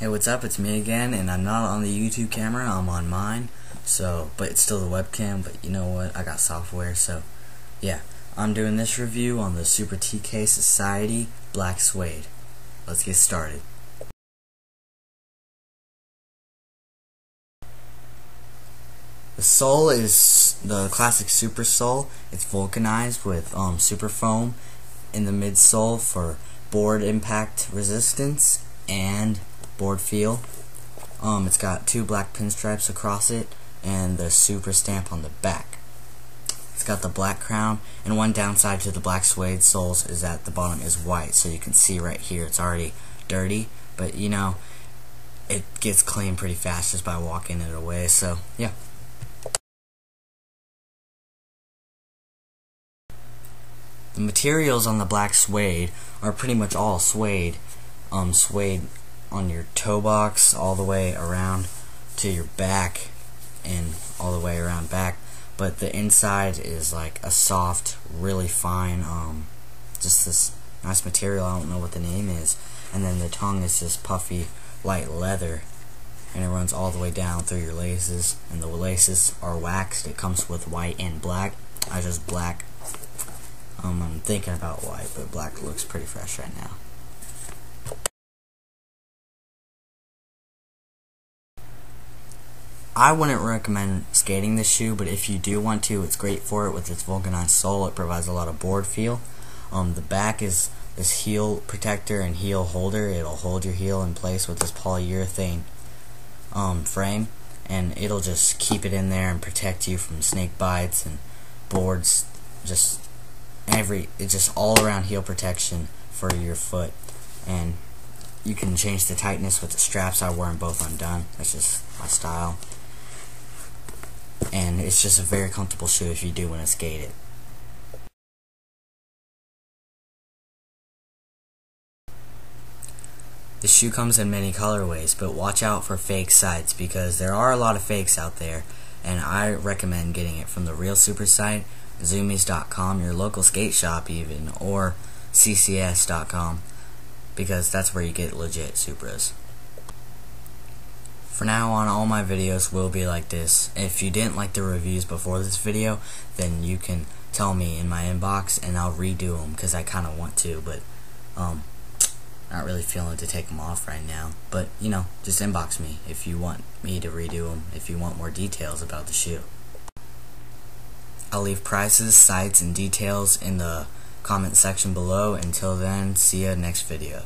Hey, what's up? It's me again, and I'm not on the YouTube camera, I'm on mine. So, but it's still the webcam, but you know what? I got software, so yeah. I'm doing this review on the Supra TK Society Black Suede. Let's get started. The sole is the classic Supra Sole. It's vulcanized with um, super foam in the midsole for board impact resistance and board feel. Um, it's got two black pinstripes across it and the Supra stamp on the back. It's got the black crown and one downside to the black suede soles is that the bottom is white so you can see right here it's already dirty but you know it gets clean pretty fast just by walking it away so yeah. The materials on the black suede are pretty much all suede um, suede on your toe box all the way around to your back and all the way around back. But the inside is like a soft really fine um just this nice material. I don't know what the name is. And then the tongue is just puffy light leather. And it runs all the way down through your laces. And the laces are waxed. It comes with white and black. I just black. Um, I'm thinking about white but black looks pretty fresh right now I wouldn't recommend skating this shoe, but if you do want to, it's great for it with its vulcanized sole. It provides a lot of board feel. Um, the back is this heel protector and heel holder. It'll hold your heel in place with this polyurethane um, frame, and it'll just keep it in there and protect you from snake bites and boards. Just every, it's just all around heel protection for your foot, and you can change the tightness with the straps. I wear them both undone. That's just my style and it's just a very comfortable shoe if you do want to skate it. The shoe comes in many colorways, but watch out for fake sites because there are a lot of fakes out there, and I recommend getting it from the real Supra site, zumiez.com, your local skate shop even, or CCS.com, because that's where you get legit Supras. For now on, all my videos will be like this. If you didn't like the reviews before this video, then you can tell me in my inbox and I'll redo them because I kind of want to, but um, not really feeling to take them off right now. But, you know, just inbox me if you want me to redo them, if you want more details about the shoe. I'll leave prices, sites, and details in the comment section below. Until then, see ya next video.